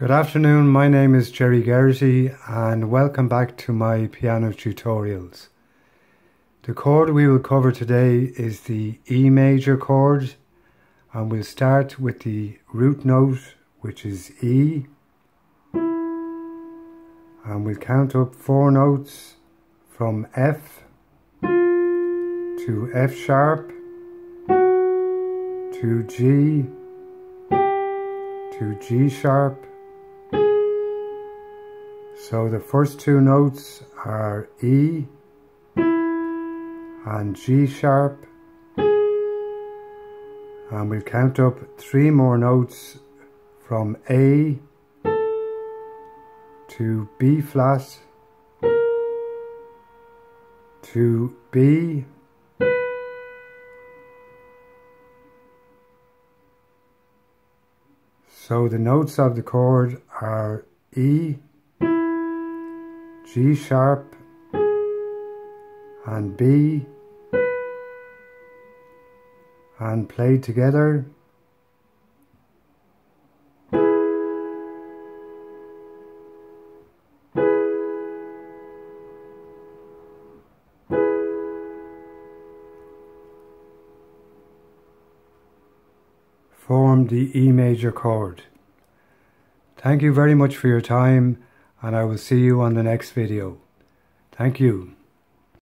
Good afternoon, my name is Gerry Geraghty and welcome back to my piano tutorials. The chord we will cover today is the E major chord and we'll start with the root note which is E and we'll count up four notes from F to F sharp to G to G sharp so the first two notes are E and G sharp. And we'll count up three more notes from A to B flat to B. So the notes of the chord are E G sharp and B and play together. Form the E major chord. Thank you very much for your time and I will see you on the next video. Thank you.